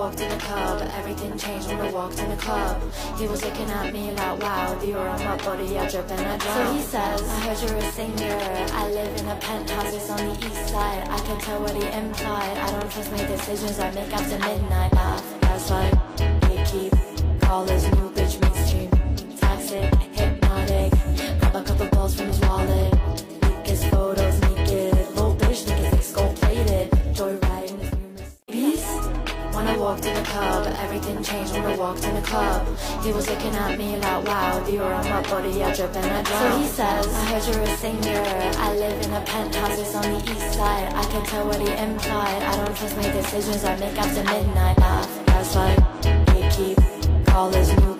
walked in the club, everything changed when I walked in the club. He was looking at me like, wow, the aura on my body, I drip and I drown. So he says, I heard you're a singer, I live in a penthouse, it's on the east side. I can tell what he implied, I don't trust my decisions I make after midnight. Laugh, gaslight, gatekeep, call his new bitch mainstream. Toxic, hypnotic, grab a couple balls from his wallet. When I walked in the club, everything changed when I walked in the club. He was looking at me like, wow, You're on my body, I drip and I drown. So he says, I heard you're a singer, I live in a penthouse, it's on the east side. I can tell what he implied, I don't trust my decisions I make after midnight. Laugh, gaslight, gatekeep, call his new bitch